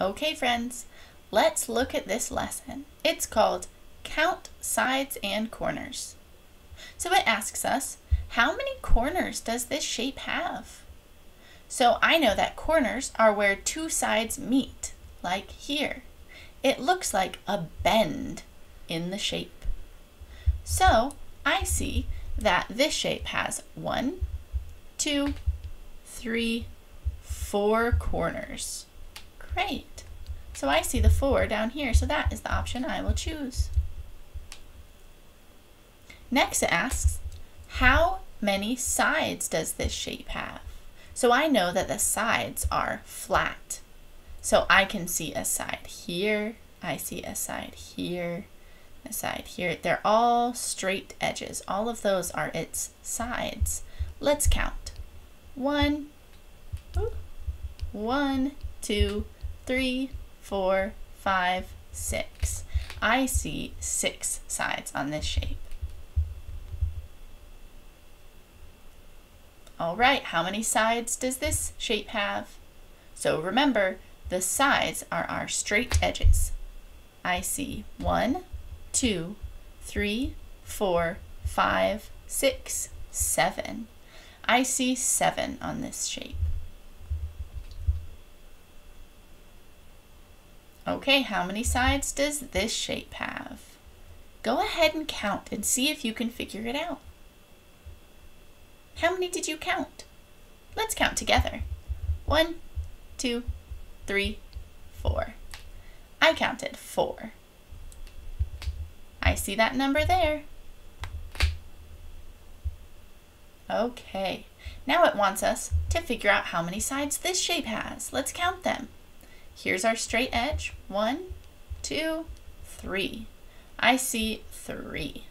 Okay, friends, let's look at this lesson. It's called Count Sides and Corners. So it asks us, how many corners does this shape have? So I know that corners are where two sides meet, like here. It looks like a bend in the shape. So I see that this shape has one, two, three, four corners. Great. So I see the 4 down here, so that is the option I will choose. Next it asks, how many sides does this shape have? So I know that the sides are flat. So I can see a side here, I see a side here, a side here. They're all straight edges. All of those are its sides. Let's count. One, one, two, three, four, five, six. I see six sides on this shape. All right, how many sides does this shape have? So remember, the sides are our straight edges. I see one, two, three, four, five, six, seven. I see seven on this shape. Okay, how many sides does this shape have? Go ahead and count and see if you can figure it out. How many did you count? Let's count together. One, two, three, four. I counted four. I see that number there. Okay, now it wants us to figure out how many sides this shape has. Let's count them. Here's our straight edge. One, two, three. I see three.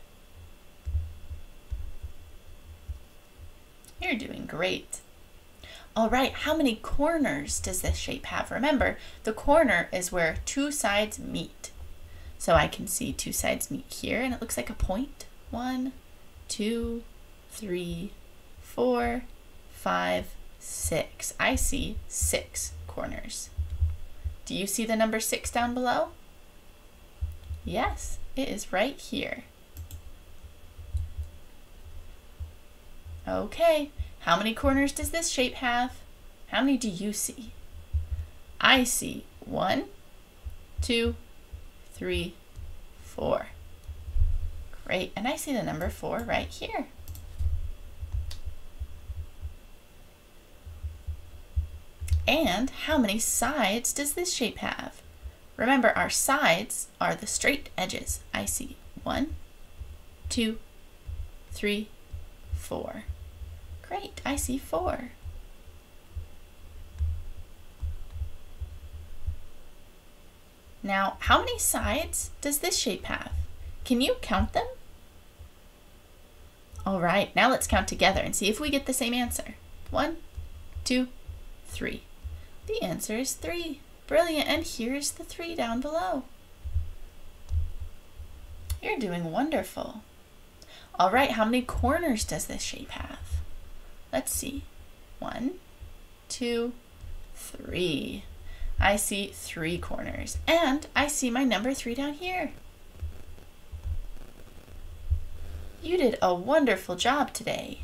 You're doing great. All right, how many corners does this shape have? Remember, the corner is where two sides meet. So I can see two sides meet here, and it looks like a point. One, two, three, four, five, six. I see six corners. Do you see the number 6 down below? Yes, it is right here. Okay, how many corners does this shape have? How many do you see? I see one, two, three, four. Great, and I see the number four right here. And how many sides does this shape have? Remember, our sides are the straight edges. I see one, two, three, four. Great, I see four. Now, how many sides does this shape have? Can you count them? All right, now let's count together and see if we get the same answer. One, two, three. The answer is 3. Brilliant, and here's the 3 down below. You're doing wonderful. All right, how many corners does this shape have? Let's see. One, two, three. I see three corners, and I see my number 3 down here. You did a wonderful job today.